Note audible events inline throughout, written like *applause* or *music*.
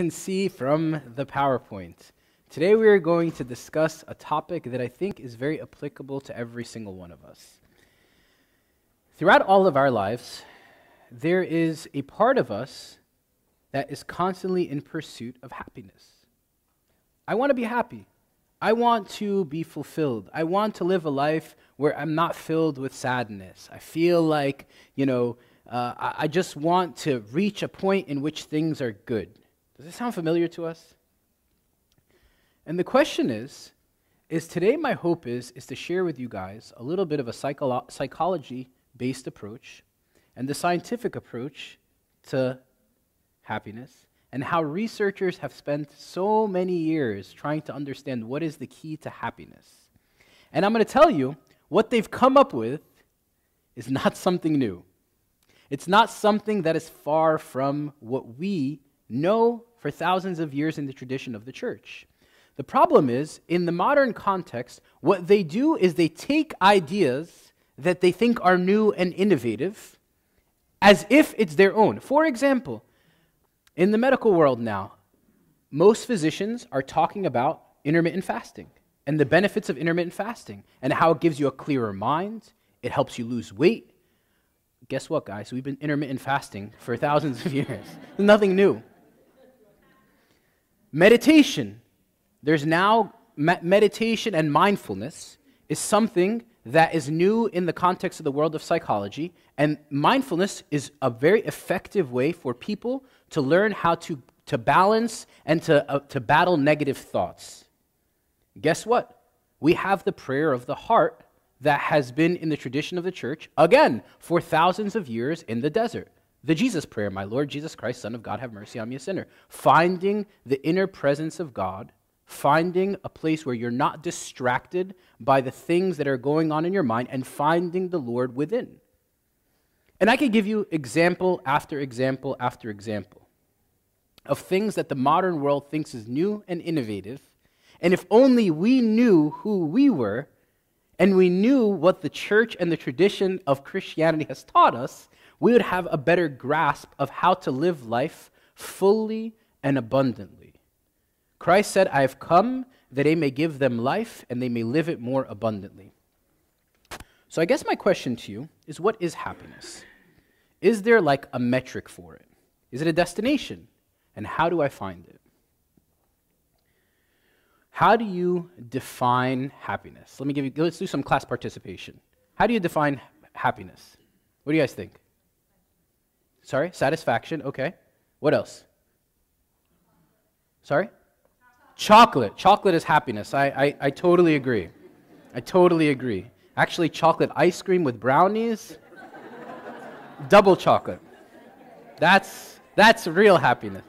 can see from the PowerPoint, today we are going to discuss a topic that I think is very applicable to every single one of us. Throughout all of our lives, there is a part of us that is constantly in pursuit of happiness. I want to be happy. I want to be fulfilled. I want to live a life where I'm not filled with sadness. I feel like, you know, uh, I, I just want to reach a point in which things are good. Does this sound familiar to us? And the question is, is today my hope is, is to share with you guys a little bit of a psycholo- psychology-based approach and the scientific approach to happiness and how researchers have spent so many years trying to understand what is the key to happiness. And I'm going to tell you, what they've come up with is not something new. It's not something that is far from what we know for thousands of years in the tradition of the church. The problem is, in the modern context, what they do is they take ideas that they think are new and innovative as if it's their own. For example, in the medical world now, most physicians are talking about intermittent fasting and the benefits of intermittent fasting and how it gives you a clearer mind, it helps you lose weight. Guess what, guys? We've been intermittent fasting for thousands of years. *laughs* Nothing new. Meditation. There's now me- meditation and mindfulness is something that is new in the context of the world of psychology. And mindfulness is a very effective way for people to learn how to, to balance and to, uh, to battle negative thoughts. Guess what? We have the prayer of the heart that has been in the tradition of the church, again, for thousands of years in the desert. The Jesus prayer, my Lord Jesus Christ, Son of God, have mercy on me, a sinner. Finding the inner presence of God finding a place where you're not distracted by the things that are going on in your mind and finding the Lord within. And I could give you example after example after example of things that the modern world thinks is new and innovative. And if only we knew who we were and we knew what the church and the tradition of Christianity has taught us, we would have a better grasp of how to live life fully and abundantly. Christ said, I have come that I may give them life and they may live it more abundantly. So I guess my question to you is what is happiness? Is there like a metric for it? Is it a destination? And how do I find it? How do you define happiness? Let me give you, let's do some class participation. How do you define happiness? What do you guys think? Sorry? Satisfaction, okay. What else? Sorry? Chocolate. Chocolate is happiness. I, I, I totally agree. I totally agree. Actually, chocolate ice cream with brownies, double chocolate. That's, that's real happiness.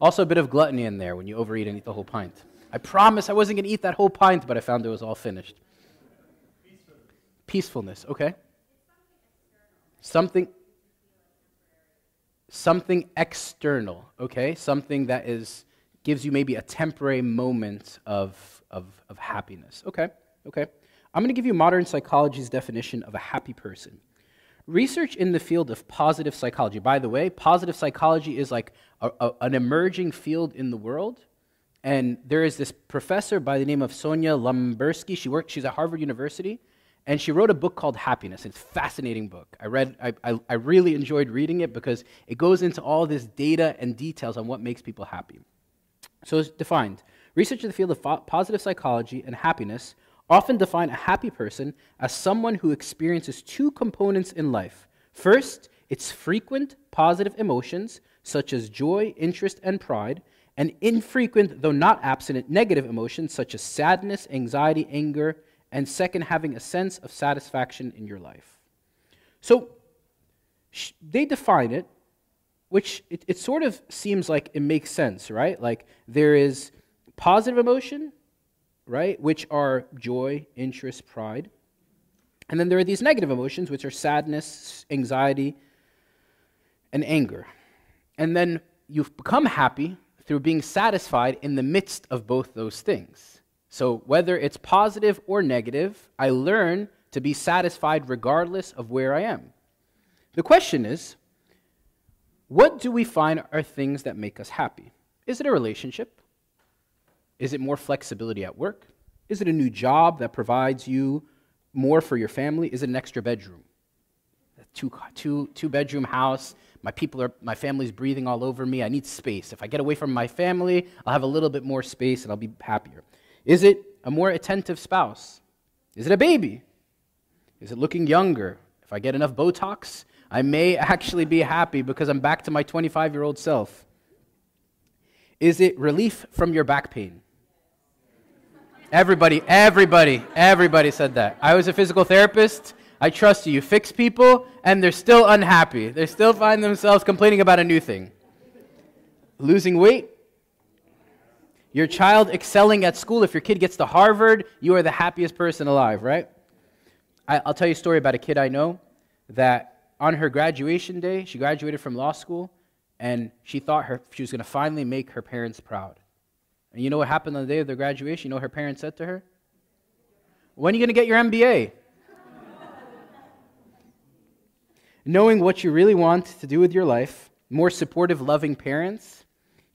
Also, a bit of gluttony in there when you overeat and eat the whole pint. I promise I wasn't going to eat that whole pint, but I found it was all finished. Peacefulness, Peacefulness okay. Something something external, okay? Something that is gives you maybe a temporary moment of, of, of happiness. Okay, okay. I'm going to give you modern psychology's definition of a happy person. Research in the field of positive psychology, by the way, positive psychology is like a, a, an emerging field in the world. And there is this professor by the name of Sonia Lyubomirsky. She worked, she's at Harvard University. And she wrote a book called Happiness. It's a fascinating book. I read, I, I, I, really enjoyed reading it because it goes into all this data and details on what makes people happy. So it's defined. Research in the field of positive psychology and happiness often define a happy person as someone who experiences two components in life. First, it's frequent positive emotions such as joy, interest, and pride, and infrequent, though not absent, negative emotions such as sadness, anxiety, anger, and second, having a sense of satisfaction in your life. So they define it, which it, it sort of seems like it makes sense, right? Like there is positive emotion, right, which are joy, interest, pride. And then there are these negative emotions, which are sadness, anxiety, and anger. And then you've become happy through being satisfied in the midst of both those things. So, whether it's positive or negative, I learn to be satisfied regardless of where I am. The question is what do we find are things that make us happy? Is it a relationship? Is it more flexibility at work? Is it a new job that provides you more for your family? Is it an extra bedroom? A two, two, two bedroom house. My people are, my family's breathing all over me. I need space. If I get away from my family, I'll have a little bit more space and I'll be happier. Is it a more attentive spouse? Is it a baby? Is it looking younger? If I get enough Botox, I may *laughs* actually be happy because I'm back to my 25 year old self. Is it relief from your back pain? Everybody, everybody, everybody said that. I was a physical therapist. I trust you. You fix people, and they're still unhappy. They still find themselves complaining about a new thing. Losing weight. Your child excelling at school. If your kid gets to Harvard, you are the happiest person alive, right? I, will tell you a story about a kid I know that on her graduation day, she graduated from law school, and she thought her, she was going to finally make her parents proud. And you know what happened on the day of their graduation? You know what her parents said to her? When are you going to get your MBA? *laughs* Knowing what you really want to do with your life, more supportive, loving parents,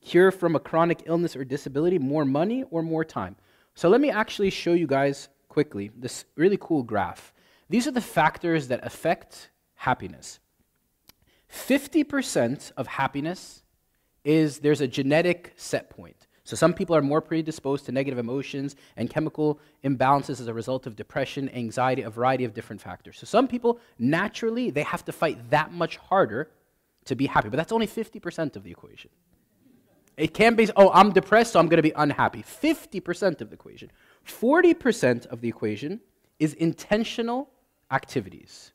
cure from a chronic illness or disability, more money or more time. So let me actually show you guys quickly this really cool graph. These are the factors that affect happiness. 50% of happiness is there's a genetic set point. So some people are more predisposed to negative emotions and chemical imbalances as a result of depression, anxiety, a variety of different factors. So some people naturally they have to fight that much harder to be happy, but that's only 50% of the equation. It can be oh, I'm depressed, so I'm going to be unhappy. 50% of the equation. 40% of the equation is intentional activities.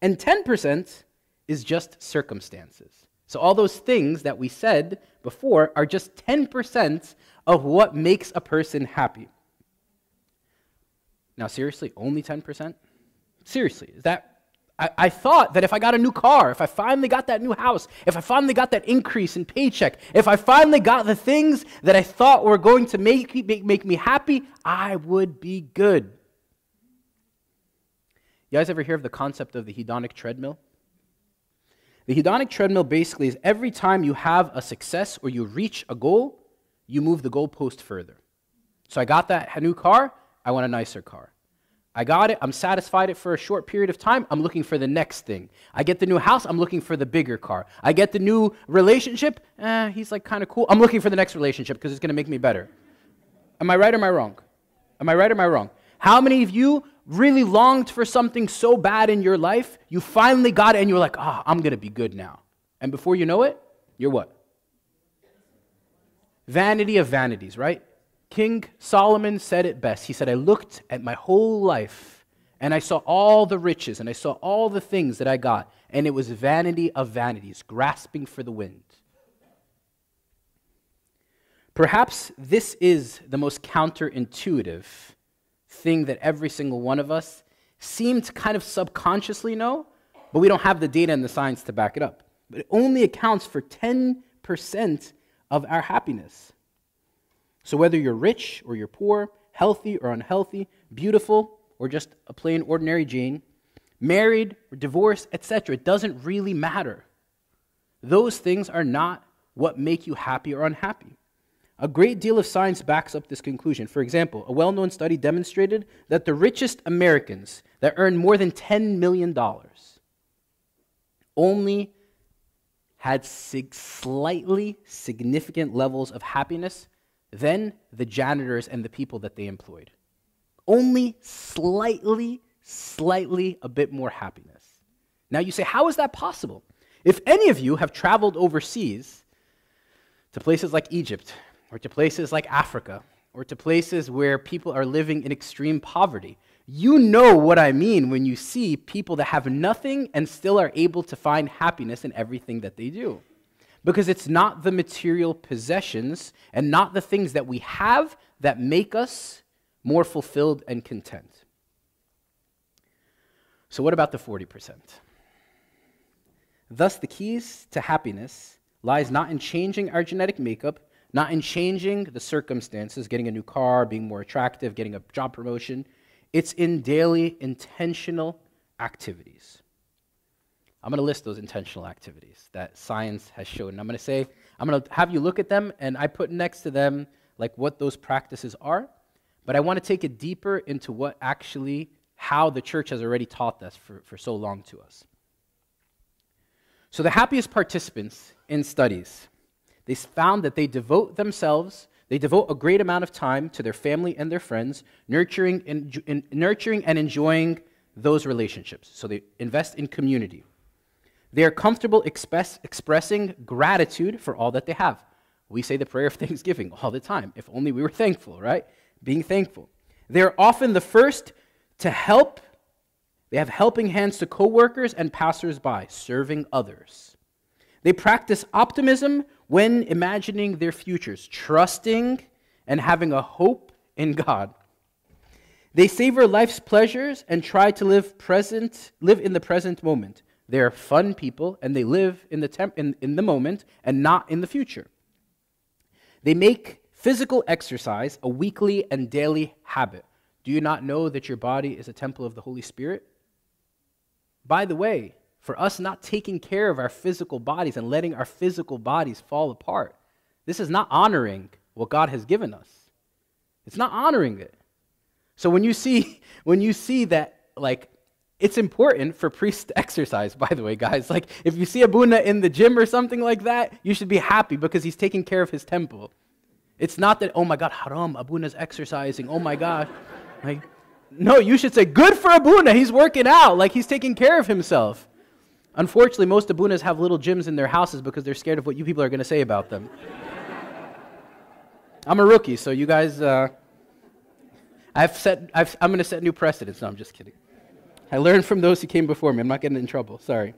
And 10% is just circumstances. So, all those things that we said before are just 10% of what makes a person happy. Now, seriously, only 10%? Seriously, is that? I, I, thought that if I got a new car, if I finally got that new house, if I finally got that increase in paycheck, if I finally got the things that I thought were going to make, make, make me happy, I would be good. You guys ever hear of the concept of the hedonic treadmill? The hedonic treadmill basically is every time you have a success or you reach a goal, you move the goalpost further. So I got that new car, I want a nicer car. I got it, I'm satisfied it for a short period of time, I'm looking for the next thing. I get the new house, I'm looking for the bigger car. I get the new relationship, eh, he's like kind of cool. I'm looking for the next relationship because it's going to make me better. Am I right or am I wrong? Am I right or am I wrong? How many of you really longed for something so bad in your life, you finally got it and you're like, ah, oh, I'm going to be good now. And before you know it, you're what? Vanity of vanities, right? King Solomon said it best. He said, I looked at my whole life and I saw all the riches and I saw all the things that I got, and it was vanity of vanities, grasping for the wind. Perhaps this is the most counterintuitive thing that every single one of us seem to kind of subconsciously know, but we don't have the data and the science to back it up. But it only accounts for 10% of our happiness. So whether you're rich or you're poor, healthy or unhealthy, beautiful or just a plain ordinary Jane, married or divorced, etc., it doesn't really matter. Those things are not what make you happy or unhappy. A great deal of science backs up this conclusion. For example, a well known study demonstrated that the richest Americans that earn more than $10 million only had sig- slightly significant levels of happiness than the janitors and the people that they employed. Only slightly, slightly a bit more happiness. Now you say, how is that possible? If any of you have traveled overseas to places like Egypt, or to places like Africa, or to places where people are living in extreme poverty. You know what I mean when you see people that have nothing and still are able to find happiness in everything that they do. Because it's not the material possessions and not the things that we have that make us more fulfilled and content. So, what about the 40%? Thus, the keys to happiness lies not in changing our genetic makeup, not in changing the circumstances, getting a new car, being more attractive, getting a job promotion. It's in daily, intentional activities. I'm going to list those intentional activities that science has shown. I'm going to say, I'm going to have you look at them, and I put next to them like what those practices are. But I want to take it deeper into what actually, how the church has already taught us for, for so long to us. So the happiest participants in studies, they found that they devote themselves, they devote a great amount of time to their family and their friends, nurturing and, nurturing and enjoying those relationships. So they invest in community. They are comfortable express, expressing gratitude for all that they have. We say the prayer of *laughs* thanksgiving all the time. If only we were thankful, right? Being thankful. They're often the first to help. They have helping hands to coworkers and passersby, serving others. They practice optimism when imagining their futures, trusting and having a hope in God. They savor life's pleasures and try to live present, live in the present moment. They are fun people and they live in the, temp- in, in the moment and not in the future. They make physical exercise a weekly and daily habit. Do you not know that your body is a temple of the Holy Spirit? By the way, for us not taking care of our physical bodies and letting our physical bodies fall apart, this is not honoring what God has given us. It's not honoring it. So when you see *laughs* when you see that like it's important for priests *laughs* to exercise, by the way, guys. Like, if you see Abuna in the gym or something like that, you should be happy because he's taking care of his temple. It's not that, oh my God, haram, Abuna's exercising. Oh my God. *laughs* Like, no, you should say, good for Abuna. He's working out. Like, he's taking care of himself. Unfortunately, most Abunas have little gyms in their houses because they're scared of what you people are going to say about them. *laughs* I'm a rookie, so you guys, uh, I've set, I've, I'm going to set new precedents. No, I'm just kidding. I learned from those who came before me. I'm not getting in trouble. Sorry.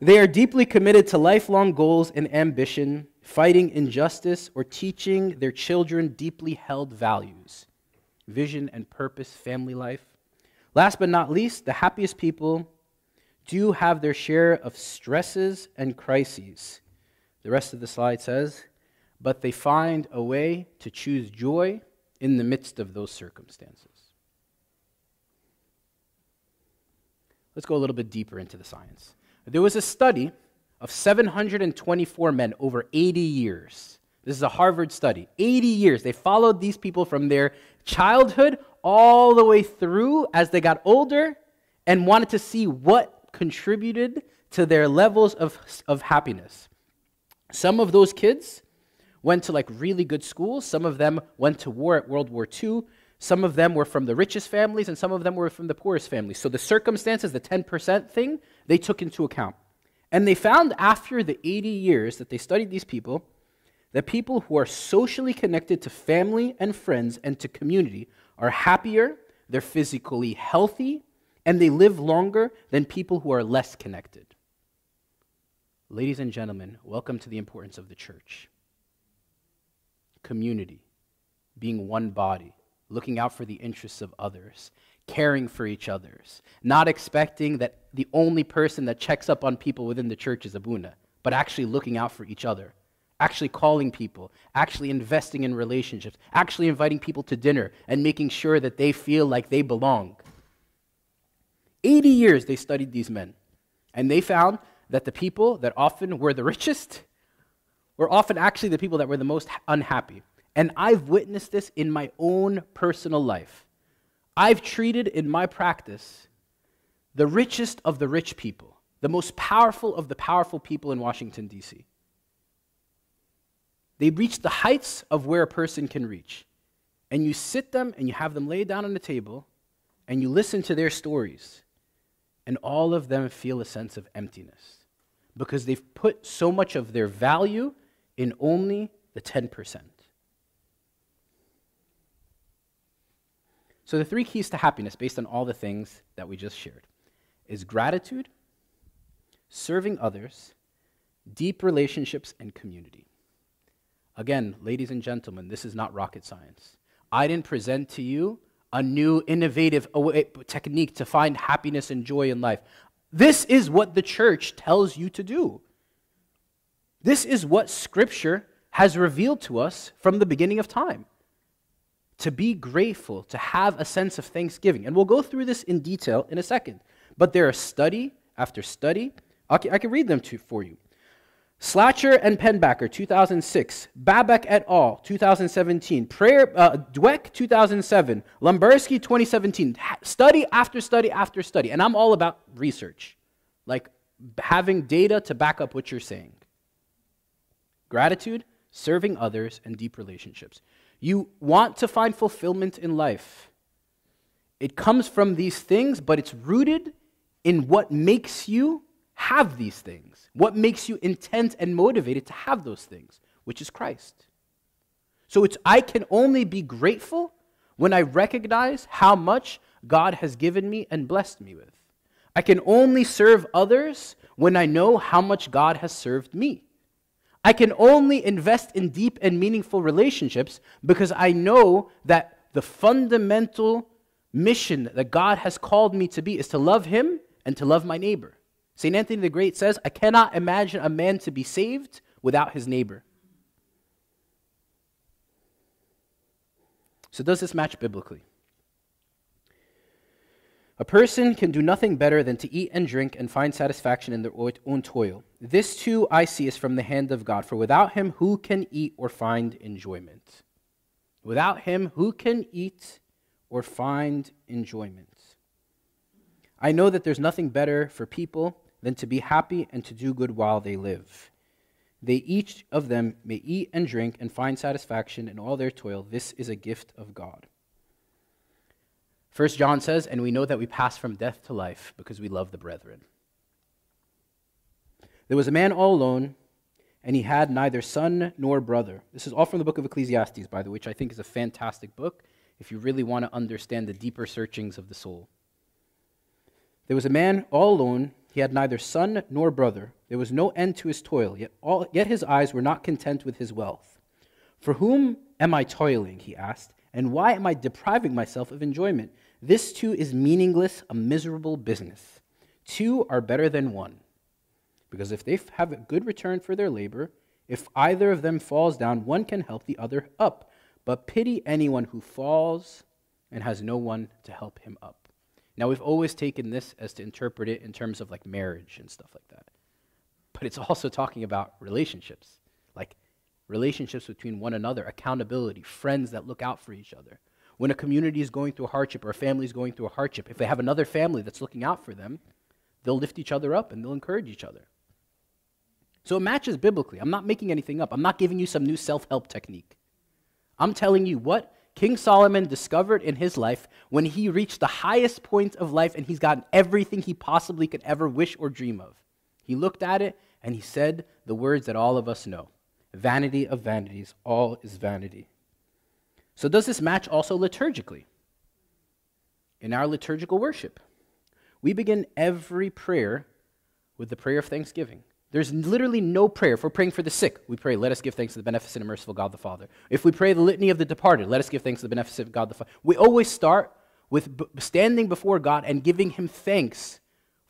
They are deeply committed to lifelong goals and ambition, fighting injustice, or teaching their children deeply held values vision and purpose, family life. Last but not least, the happiest people do have their share of stresses and crises. The rest of the slide says, but they find a way to choose joy in the midst of those circumstances. Let's go a little bit deeper into the science. There was a study of 724 men over 80 years. This is a Harvard study. 80 years. They followed these people from their childhood all the way through as they got older and wanted to see what contributed to their levels of, of happiness. Some of those kids went to like really good schools. Some of them went to war at World War II. Some of them were from the richest families, and some of them were from the poorest families. So the circumstances, the 10% thing, they took into account. And they found after the 80 years that they studied these people, that people who are socially connected to family and friends and to community are happier, they're physically healthy, and they live longer than people who are less connected. Ladies and gentlemen, welcome to the importance of the church. Community, being one body looking out for the interests of others, caring for each others, not expecting that the only person that checks up on people within the church is Abuna, but actually looking out for each other, actually calling people, actually investing in relationships, actually inviting people to dinner and making sure that they feel like they belong. 80 years they studied these men, and they found that the people that often were the *laughs* richest were often actually the people that were the most unhappy. And I've witnessed this in my own personal life. I've treated in my practice the richest of the rich people, the most powerful of the powerful people in Washington, D.C. They reach the heights of where a person can reach. And you sit them and you have them lay down on the table and you listen to their stories. And all of them feel a sense of emptiness because they've put so much of their value in only the 10%. So, the three keys to happiness, based on all the things that we just shared, is gratitude, serving others, deep relationships, and community. Again, ladies and gentlemen, this is not rocket science. I didn't present to you a new innovative technique to find happiness and joy in life. This is what the church tells you to do. This is what Scripture has revealed to us from the beginning of time to be grateful, to have a sense of thanksgiving. And we'll go through this in detail in a second. But there are study after study. I can read them to, for you. Slatcher and Pennebaker, 2006. Babak et al., 2017. Prayer, uh, Dweck, 2007. Lombarski, 2017. Study after study after study. And I'm all about research, like having data to back up what you're saying. Gratitude, serving others, and deep relationships. You want to find fulfillment in life. It comes from these things, but it's rooted in what makes you have these things, what makes you intent and motivated to have those things, which is Christ. So it's I can only be grateful when I recognize how much God has given me and blessed me with. I can only serve others when I know how much God has served me. I can only invest in deep and meaningful relationships because I know that the fundamental mission that God has called me to be is to love Him and to love my neighbor. St. Anthony the Great says, I cannot imagine a man to be saved without his neighbor. So, does this match biblically? A person can do nothing better than to eat and drink and find satisfaction in their own toil. This too I see is from the hand of God, for without him, who can eat or find enjoyment? Without him, who can eat or find enjoyment? I know that there's nothing better for people than to be happy and to do good while they live. They each of them may eat and drink and find satisfaction in all their toil. This is a gift of God. First John says, and we know that we pass from death to life because we love the brethren. There was a man all alone, and he had neither son nor brother. This is all from the book of Ecclesiastes, by the way, which I think is a fantastic book if you really want to understand the deeper searchings of the soul. There was a man all alone. He had neither son nor brother. There was no end to his toil, yet, all, yet his eyes were not content with his wealth. For whom am I toiling? He asked, and why am I depriving myself of enjoyment? This too is meaningless, a miserable business. Two are better than one. Because if they have a good return for their labor, if either of them falls down, one can help the other up. But pity anyone who falls and has no one to help him up. Now, we've always taken this as to interpret it in terms of like marriage and stuff like that. But it's also talking about relationships, like relationships between one another, accountability, friends that look out for each other. When a community is going through a hardship or a family is going through a hardship, if they have another family that's looking out for them, they'll lift each other up and they'll encourage each other. So it matches biblically. I'm not making anything up. I'm not giving you some new self help technique. I'm telling you what King Solomon discovered in his life when he reached the highest point of life and he's gotten everything he possibly could ever wish or dream of. He looked at it and he said the words that all of us know Vanity of vanities, all is vanity. So, does this match also liturgically? In our liturgical worship, we begin every prayer with the prayer of thanksgiving. There's literally no prayer. If we're praying for the sick, we pray, let us give thanks to the beneficent and merciful God the Father. If we pray the litany of the departed, let us give thanks to the beneficent God the Father. We always start with standing before God and giving Him thanks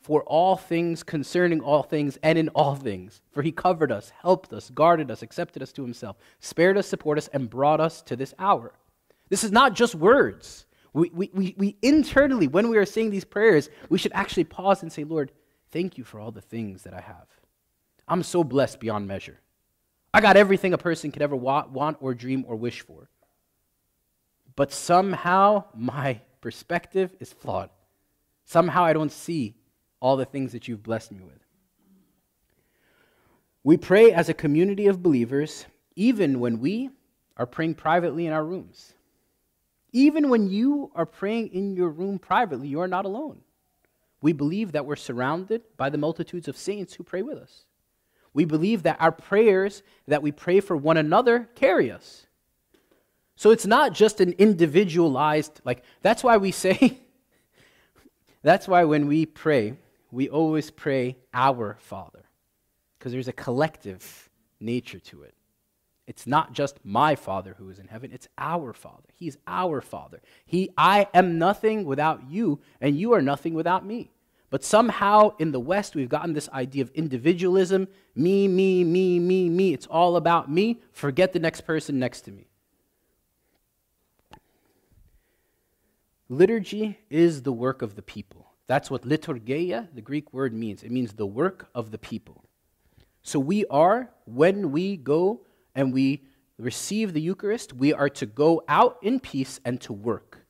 for all things concerning all things and in all things. For He covered us, helped us, guarded us, accepted us to Himself, spared us, supported us, and brought us to this hour. This is not just words. We, we, we, we internally, when we are saying these prayers, we should actually pause and say, Lord, thank you for all the things that I have. I'm so blessed beyond measure. I got everything a person could ever want, want or dream or wish for. But somehow my perspective is flawed. Somehow I don't see all the things that you've blessed me with. We pray as a community of believers, even when we are praying privately in our rooms. Even when you are praying in your room privately, you are not alone. We believe that we're surrounded by the multitudes of saints who pray with us. We believe that our prayers that we pray for one another carry us. So it's not just an individualized, like, that's why we say, *laughs* that's why when we pray, we always pray our Father, because there's a collective nature to it. It's not just my Father who is in heaven, it's our Father. He's our Father. He, I am nothing without you, and you are nothing without me. But somehow in the West, we've gotten this idea of individualism me, me, me, me, me. It's all about me. Forget the next person next to me. Liturgy is the work of the people. That's what liturgia, the Greek word, means. It means the work of the people. So we are, when we go and we receive the Eucharist, we are to go out in peace and to work.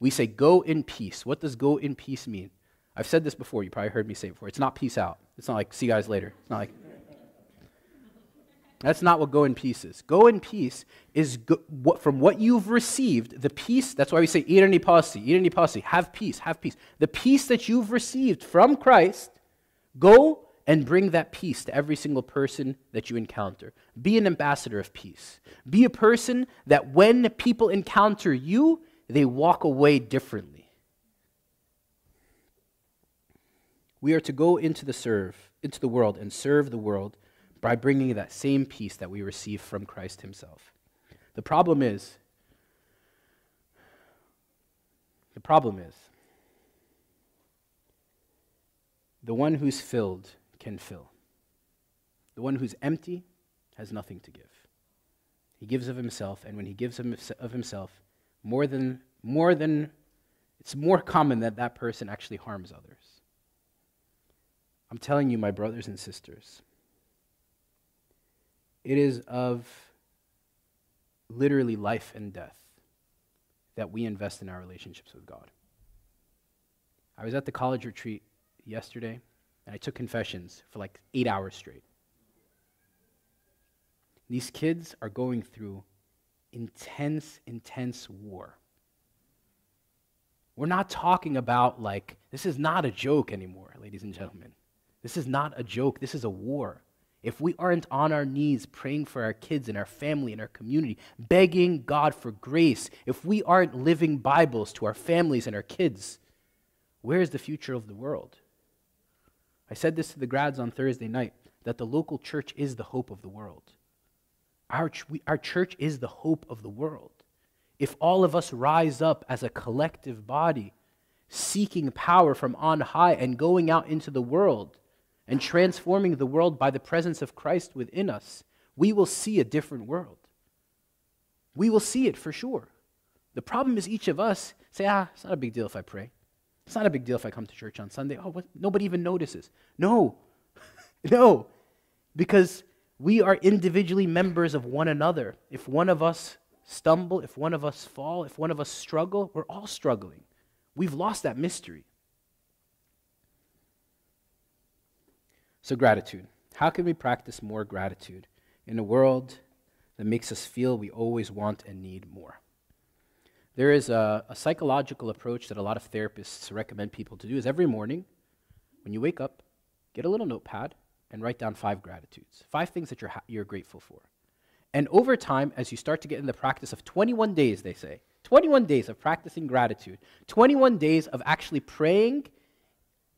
We say, go in peace. What does go in peace mean? I've said this before. You probably heard me say it before. It's not peace out. It's not like, see you guys later. It's not like, that's not what go in peace is. Go in peace is go, what, from what you've received, the peace, that's why we say, irani pasi, irani pasi, have peace, have peace. The peace that you've received from Christ, go and bring that peace to every single person that you encounter. Be an ambassador of peace. Be a person that when people encounter you, they walk away differently. We are to go into the serve, into the world and serve the world by bringing that same peace that we receive from Christ himself. The problem is the problem is the one who's filled can fill. The one who's empty has nothing to give. He gives of himself, and when he gives of himself, more than, more than, it's more common that that person actually harms others. I'm telling you, my brothers and sisters, it is of literally life and death that we invest in our relationships with God. I was at the college retreat yesterday, and I took confessions for like eight hours straight. These kids are going through intense, intense war. We're not talking about like, this is not a joke anymore, ladies and gentlemen. This is not a joke, this is a war. If we aren't on our knees praying for our kids and our family and our community, begging God for grace, if we aren't living Bibles to our families and our kids, where is the future of the world? I said this to the grads on Thursday night that the local church is the hope of the world. Our, ch- we, our church is the hope of the world. If all of us rise up as a collective body, seeking power from on high and going out into the world and transforming the world by the presence of Christ within us, we will see a different world. We will see it for sure. The problem is each of us say, ah, it's not a big deal if I pray. It's not a big deal if I come to church on Sunday. Oh, what? nobody even notices. No, *laughs* no, because we are individually members of one another. If one of us stumble, if one of us fall, if one of us struggle, we're all struggling. We've lost that mystery. So, gratitude. How can we practice more gratitude in a world that makes us feel we always want and need more? There is a, a, psychological approach that a lot of therapists recommend people to do is every morning, when you wake up, get a little notepad and write down five gratitudes, five things that you're, ha- you're grateful for. And over time, as you start to get in the practice of 21 days, they say, 21 days of practicing gratitude, 21 days of actually praying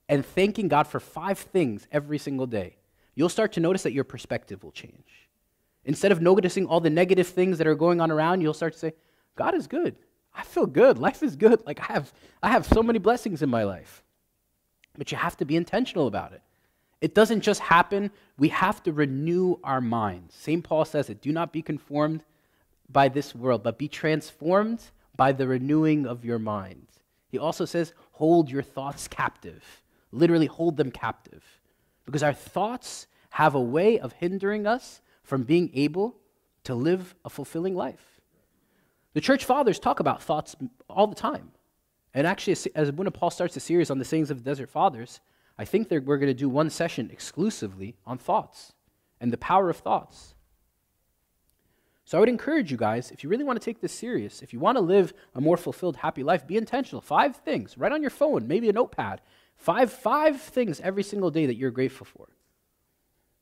and thanking God for five things every single day, you'll start to notice that your perspective will change. Instead of noticing all the negative things that are going on around, you'll start to say, God is good. I feel good. Life is good. Like I have, I have so many blessings in my life. But you have to be intentional about it. It doesn't just happen. We have to renew our minds. St. Paul says it do not be conformed by this world, but be transformed by the renewing of your mind. He also says, hold your thoughts captive. Literally, hold them captive. Because our thoughts have a way of hindering us from being able to live a fulfilling life. The church fathers talk about thoughts all the time. And actually, as when Paul starts a series on the sayings of the desert fathers, I think we're going to do one session exclusively on thoughts and the power of thoughts. So I would encourage you guys, if you really want to take this serious, if you want to live a more fulfilled, happy life, be intentional. Five things, right on your phone, maybe a notepad. Five, five things every single day that you're grateful for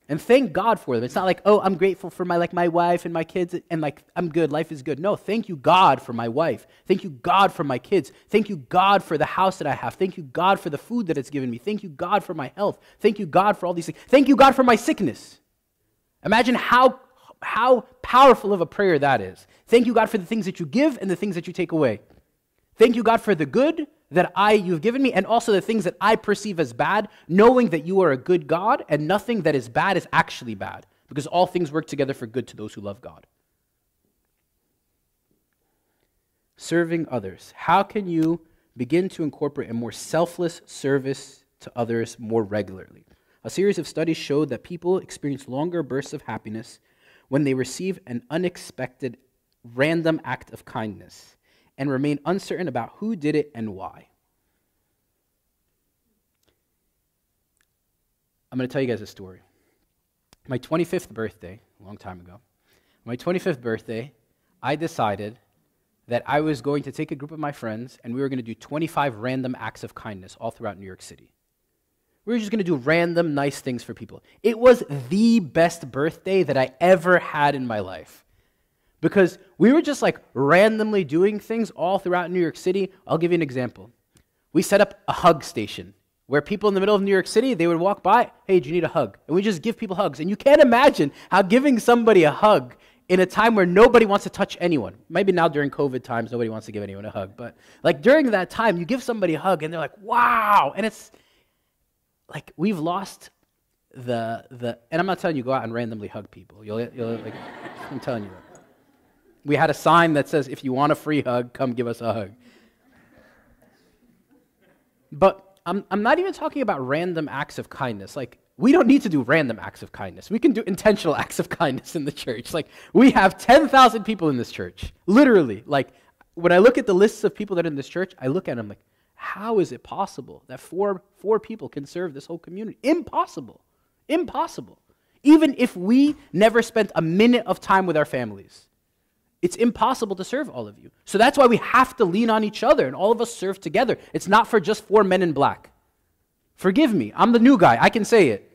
and thank God for them. It's not like, oh, I'm grateful for my like my wife and my kids and like I'm good, life is good. No, thank you God for my wife. Thank you God for my kids. Thank you God for the house that I have. Thank you God for the food that it's given me. Thank you God for my health. Thank you God for all these things. Thank you God for my sickness. Imagine how how powerful of a prayer that is. Thank you God for the things that you give and the things that you take away. Thank you God for the good that I you've given me and also the things that I perceive as bad, knowing that you are a good God and nothing that is bad is actually bad, because all things work together for good to those who love God. Serving others. How can you begin to incorporate a more selfless service to others more regularly. A series of studies showed that people experience longer bursts of happiness when they receive an unexpected random act of kindness and remain uncertain about who did it and why. I'm going to tell you guys a story. My 25th birthday, a long time ago, my 25th birthday, I decided that I was going to take a group of my friends and we were going to do 25 random acts of kindness all throughout New York City. We were just going to do random nice things for people. It was the best birthday that I ever had in my life. Because we were just like randomly doing things all throughout New York City. I'll give you an example. We set up a hug station where people in the middle of New York City, they would walk by, hey, do you need a hug? And we just give people hugs. And you can't imagine how giving somebody a hug in a time where nobody wants to touch anyone. Maybe now during COVID times, nobody wants to give anyone a hug. But like during that time, you give somebody a hug and they're like, wow. And it's like we've lost the, the and I'm not telling you go out and randomly hug people. You'll, you'll like, *laughs* I'm telling you that. We had a sign that says, if you want a free hug, come give us a hug. But I'm, I'm not even talking about random acts of kindness. Like, we don't need to do random acts of kindness. We can do intentional *laughs* acts of kindness in the church. Like, we have 10,000 people in this church. Literally. Like, when I look at the lists of people that are in this church, I look at them like, how is it possible that four, four people can serve this whole community? Impossible. Impossible. Even if we never spent a minute of time with our families, it's impossible to serve all of you. So that's why we have to lean on each other and all of us serve together. It's not for just four men in black. Forgive me. I'm the new guy. I can say it.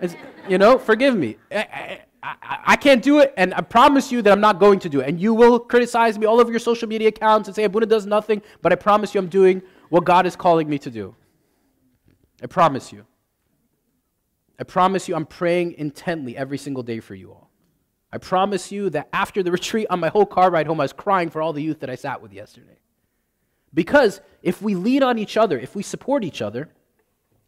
It's, you know, forgive me. I, I, I, can't do it, and I promise you that I'm not going to do it. And you will criticize me all over your social media accounts and say Abuna does nothing, but I promise you I'm doing what God is calling me to do. I promise you. I promise you I'm praying intently every single day for you all. I promise you that after the *laughs* retreat on my whole car ride home, I was crying for all the youth that I sat with yesterday. Because if we lean on each other, if we support each other,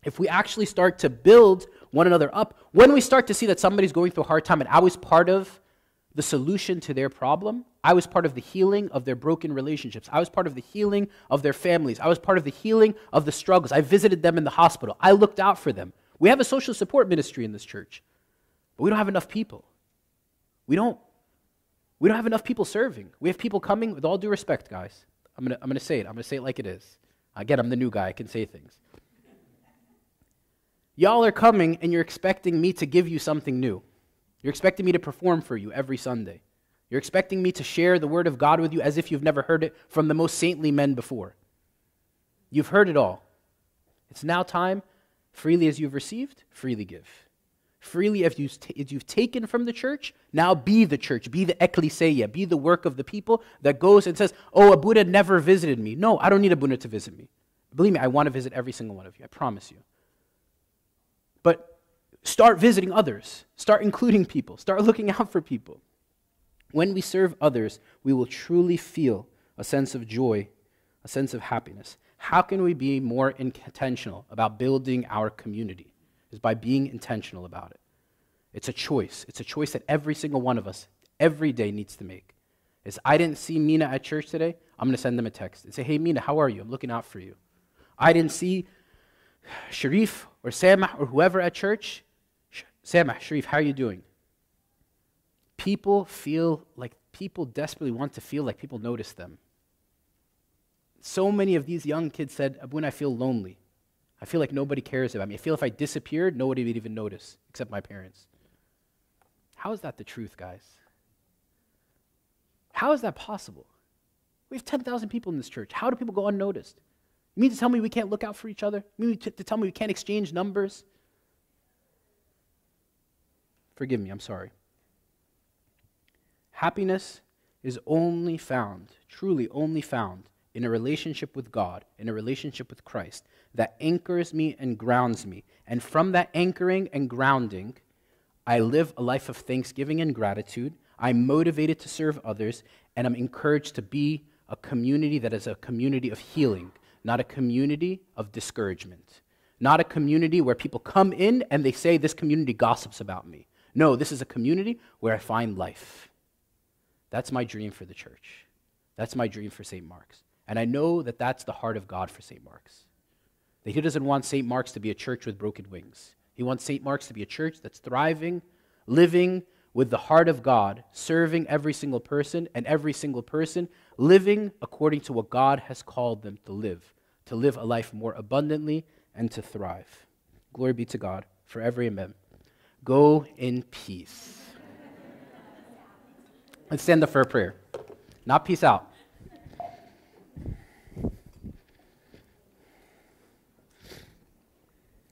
if we actually start to build one another up, when we start to see that somebody's going through a hard time and I was part of the solution to their problem, I was part of the healing of their broken relationships. I was part of the healing of their families. I was part of the healing of the struggles. I visited them in the hospital. I looked out for them. We have a social support ministry in this church, but we don't have enough people. We don't. We don't have enough people serving. We have people coming, with all due respect, guys. I'm going to I'm going to say it. I'm going to say it like it is. Again, I'm the new guy. I can say things. Y'all are coming and you're expecting me to give you something new. You're expecting me to perform for you every Sunday. You're expecting me to share the word of God with you as if you've never heard it from the most saintly men before. You've heard it all. It's now time, freely as you've received, freely give. Freely as you've, t- as you've taken from the church, now be the church, be the ecclesia, be the work of the people that goes and says, Oh, Abuna never visited me. No, I don't need Abuna to visit me. Believe me, I want to visit every single one of you. I promise you. But start visiting others, start including people, start looking out for people. When we serve others, we will truly feel a sense of joy, a sense of happiness. How can we be more intentional about building our community? Is by being intentional about it. It's a choice. It's a choice that every single one of us every day needs to make. Is I didn't see Mina at church today, I'm going to send them a text and say, "Hey Mina, how are you? I'm looking out for you." I didn't see Sharif or Samah or whoever at church, Samah, Sharif, how are you doing? People feel like people desperately want to feel like people notice them. So many of these young kids said, Abun, I feel lonely. I feel like nobody cares about me. I feel if I disappeared, nobody would even notice except my parents. How is that the truth, guys? How is that possible? We have 10,000 people in this church. How do people go unnoticed? You mean to tell me we can't look out for each other? You mean to, to tell me we can't exchange numbers? Forgive me, I'm sorry. Happiness is only found, truly only found, in a relationship with God, in a relationship with Christ, that anchors me and grounds me. And from that anchoring and grounding, I live a life of thanksgiving and gratitude. I'm motivated to serve others, and I'm encouraged to be a community that is a community of healing, not a community of discouragement, not a community where people come in and they say, This community gossips about me. No, this is a community where I find life. That's my dream for the church. That's my dream for St. Mark's. And I know that that's the heart of God for St. Mark's. That he doesn't want St. Mark's to be a church with broken wings. He wants St. Mark's to be a church that's thriving, living with the heart of God, serving every single person, and every single person living according to what God has called them to live, to live a life more abundantly and to thrive. Glory be to God forever. Amen. Go in peace. Let's stand up for a prayer. Not peace out.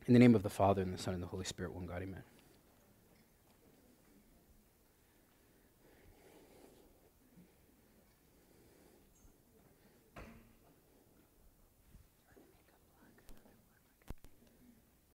In the name of the Father, and the Son, and the Holy Spirit, one God, amen.